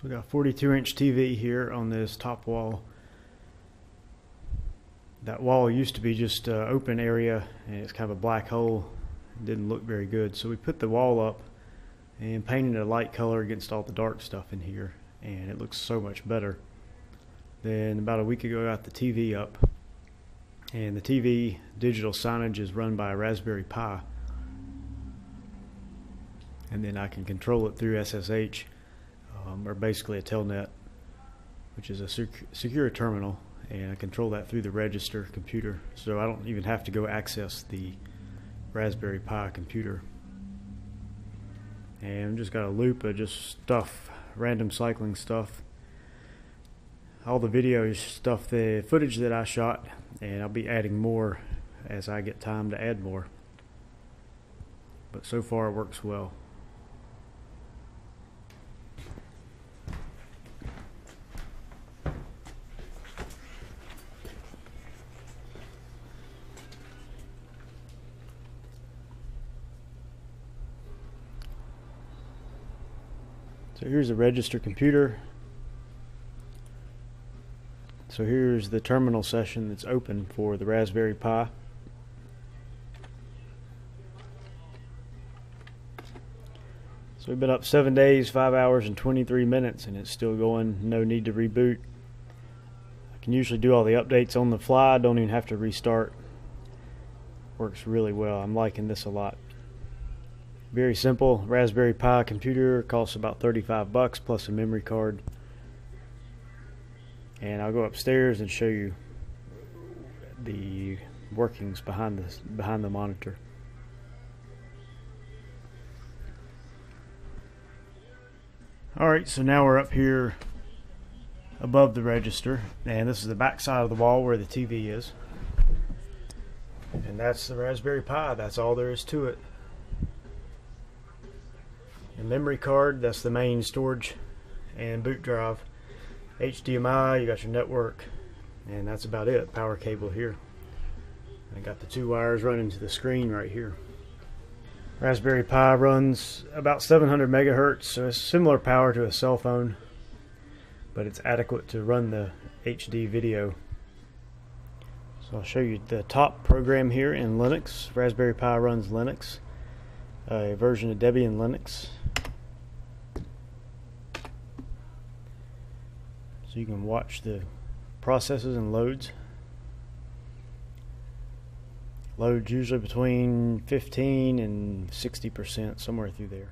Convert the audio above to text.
So we got a 42 inch TV here on this top wall. That wall used to be just an open area and it's kind of a black hole. It didn't look very good. So we put the wall up and painted a light color against all the dark stuff in here and it looks so much better. Then about a week ago I got the TV up and the TV digital signage is run by a Raspberry Pi and then I can control it through SSH um, or basically a telnet, which is a sec- secure terminal, and I control that through the register computer. So I don't even have to go access the Raspberry Pi computer. And I've just got a loop of just stuff, random cycling stuff. All the videos, stuff, the footage that I shot, and I'll be adding more as I get time to add more. But so far it works well. So here's a register computer. So here's the terminal session that's open for the Raspberry Pi. So we've been up seven days, five hours, and 23 minutes, and it's still going. No need to reboot. I can usually do all the updates on the fly. Don't even have to restart. Works really well. I'm liking this a lot. Very simple Raspberry Pi computer costs about 35 bucks plus a memory card. And I'll go upstairs and show you the workings behind the behind the monitor. Alright, so now we're up here above the register, and this is the back side of the wall where the TV is. And that's the Raspberry Pi, that's all there is to it. A memory card, that's the main storage and boot drive. HDMI, you got your network, and that's about it. Power cable here. I got the two wires running to the screen right here. Raspberry Pi runs about 700 megahertz, so it's similar power to a cell phone, but it's adequate to run the HD video. So I'll show you the top program here in Linux. Raspberry Pi runs Linux, a version of Debian Linux. So you can watch the processes and loads. Loads usually between 15 and 60%, somewhere through there.